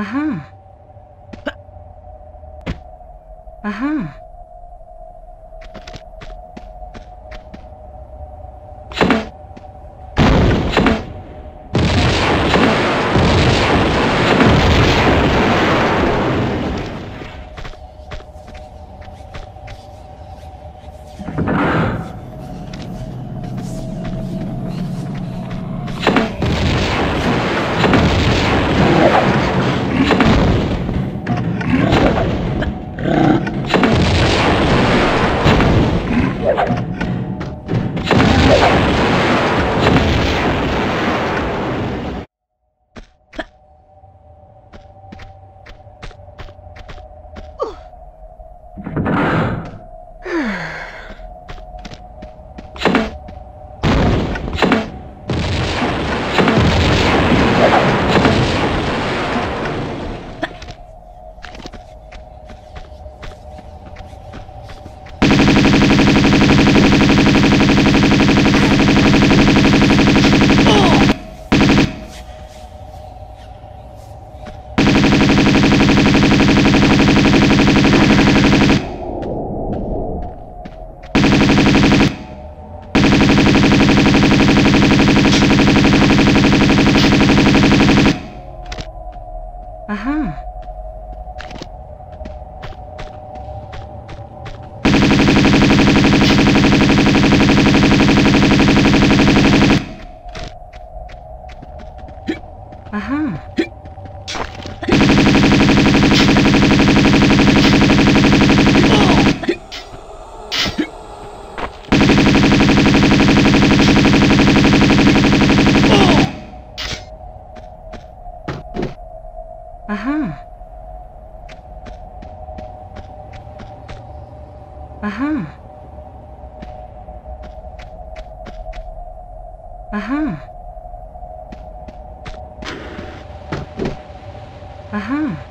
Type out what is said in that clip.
Aha. Aha. Aha. Aha. Aha. Aha. Aha.